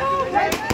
Take